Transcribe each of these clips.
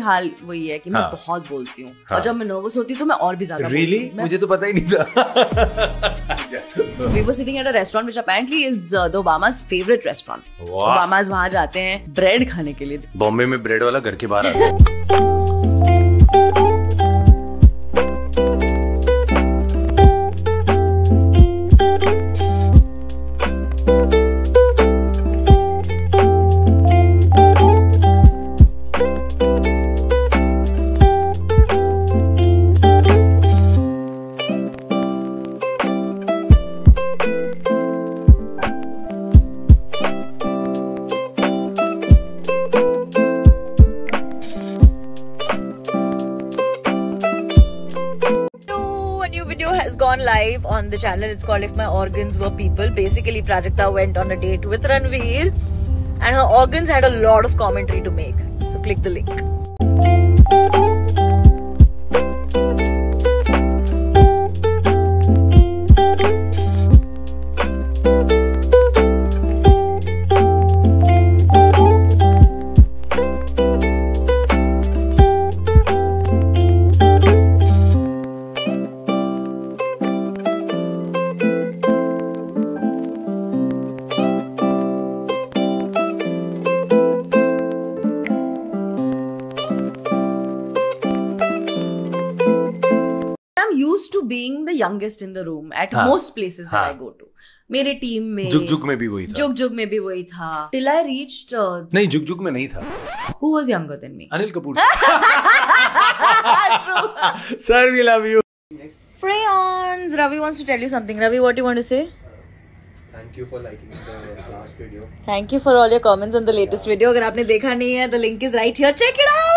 हाल वही है कि मैं हाँ। बहुत बोलती हूँ। हाँ। और जब मैं नर्वस होती हूँ तो मैं और भी ज़्यादा रियली बोलती मैं- मुझे तो पता ही नहीं था। We were sitting at a restaurant which apparently is the Obama's favourite restaurant Obama's वहाँ। जाते हैं ब्रेड खाने के लिए। बॉम्बे में ब्रेड वाला घर के बाहर आता है gone live on the channel. It's called If My Organs Were People. Basically, Prajakta went on a date with Ranveer and her organs had a lot of commentary to make. So, click the link. Being the youngest in the room at most places I go to मेरे team में जुग जुग में भी वही था। जुग जुग में भी वही था। टिल आई रीच्ड नहीं जुग जुग में नहीं था। Who was younger than me Anil Kapoor sir we love you friends Ravi wants to tell you something Ravi what you want to say thank you for liking the last video thank you for all your comments on the latest video अगर आपने देखा नहीं है the link is right here check it out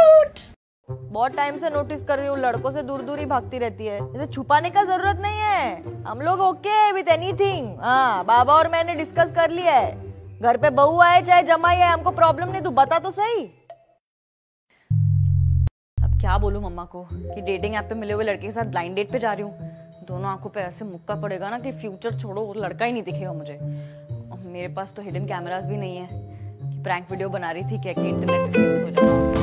बहुत time से notice कर रही हूँ, लड़कों से दूर दूर ही भागती रहती है। इसे छुपाने का ज़रूरत नहीं है। हम लोग ओके विथ एनीथिंग हाँ बाबा और मैंने डिस्कस कर लिया है। घर पे बहू आए, चाहे जमाई आए, हमको प्रॉब्लम नहीं, तू बता तो सही। अब क्या बोलूँ मम्मा को कि डेटिंग ऐप पे मिले हुए लड़के के साथ ब्लाइंड डेट पे जा रही हूँ। दोनों आँखों पे ऐसे मुक्का पड़ेगा ना कि फ्यूचर छोड़ो लड़का ही नहीं दिखेगा मुझे। मेरे पास तो हिडन कैमरास भी नहीं है कि प्रैंक वीडियो बना रही थी, क्या कि इंटरनेट हो जाऊँ।